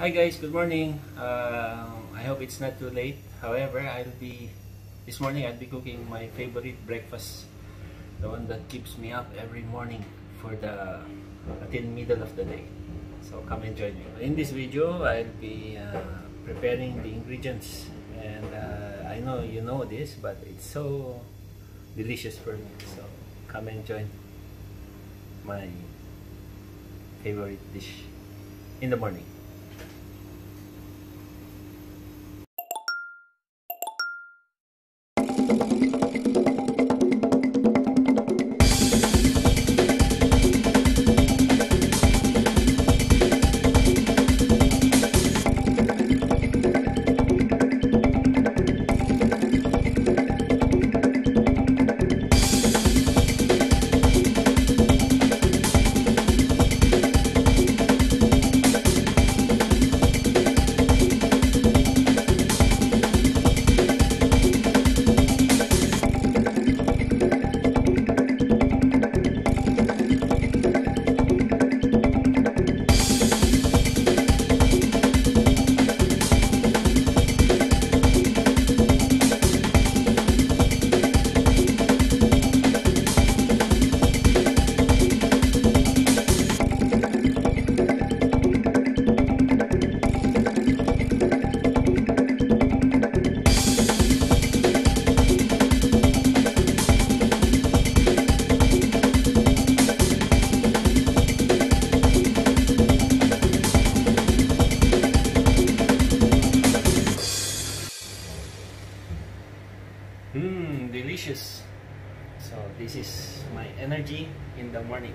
Hi guys, good morning. Uh, I hope it's not too late. However, I'll be this morning I'll be cooking my favorite breakfast, the one that keeps me up every morning for the until middle of the day. So come and join me. In this video, I'll be uh, preparing the ingredients, and uh, I know you know this, but it's so delicious for me. So come and join my favorite dish in the morning. Mmm, delicious. So this is my energy in the morning.